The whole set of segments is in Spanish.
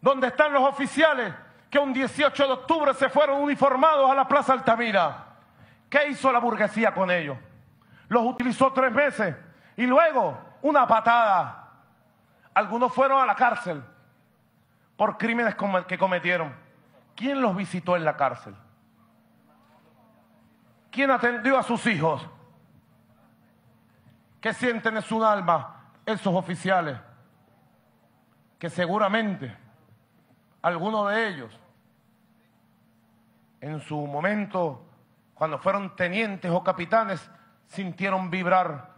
donde están los oficiales que un 18 de octubre se fueron uniformados a la Plaza Altamira. ¿Qué hizo la burguesía con ellos? Los utilizó tres meses y luego una patada. Algunos fueron a la cárcel por crímenes que cometieron. ¿Quién los visitó en la cárcel? ¿Quién atendió a sus hijos? ¿Qué sienten en su alma esos oficiales? Que seguramente algunos de ellos, en su momento, cuando fueron tenientes o capitanes, sintieron vibrar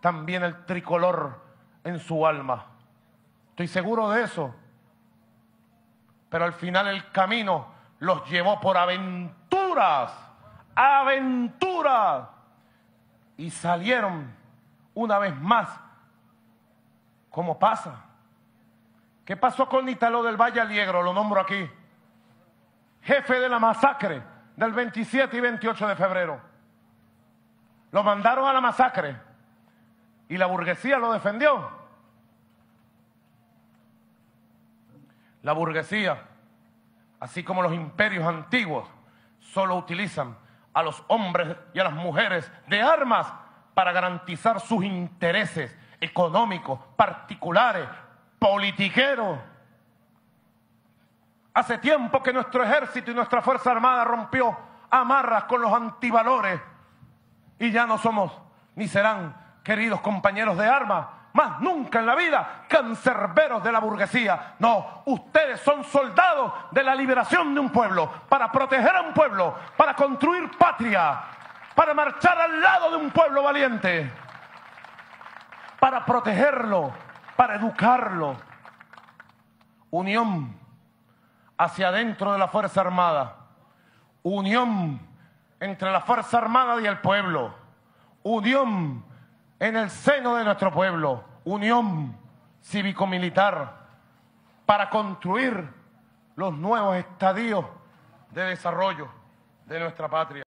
también el tricolor en su alma. Estoy seguro de eso. Pero al final el camino los llevó por aventuras, aventuras. Y salieron una vez más, como pasa. ¿Qué pasó con Italo del Valle Aliegro? Lo nombro aquí. Jefe de la masacre del 27 y 28 de febrero. Lo mandaron a la masacre y la burguesía lo defendió. La burguesía, así como los imperios antiguos, solo utilizan a los hombres y a las mujeres de armas para garantizar sus intereses económicos, particulares, politiqueros. Hace tiempo que nuestro ejército y nuestra Fuerza Armada rompió amarras con los antivalores y ya no somos ni serán queridos compañeros de armas, más nunca en la vida cancerberos de la burguesía. No, ustedes son soldados de la liberación de un pueblo, para proteger a un pueblo, para construir patria, para marchar al lado de un pueblo valiente, para protegerlo, para educarlo. Unión hacia adentro de la Fuerza Armada. Unión entre la Fuerza Armada y el pueblo. Unión en el seno de nuestro pueblo. Unión cívico-militar para construir los nuevos estadios de desarrollo de nuestra patria.